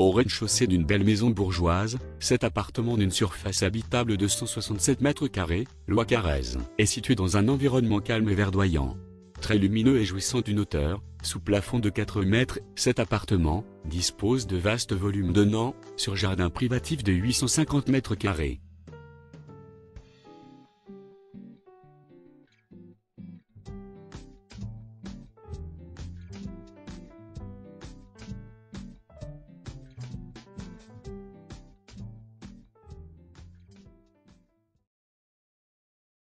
Au rez-de-chaussée d'une belle maison bourgeoise, cet appartement d'une surface habitable de 167 mètres carrés, loi Carrez, est situé dans un environnement calme et verdoyant. Très lumineux et jouissant d'une hauteur, sous plafond de 4 mètres, cet appartement dispose de vastes volumes donnant sur jardin privatif de 850 mètres carrés.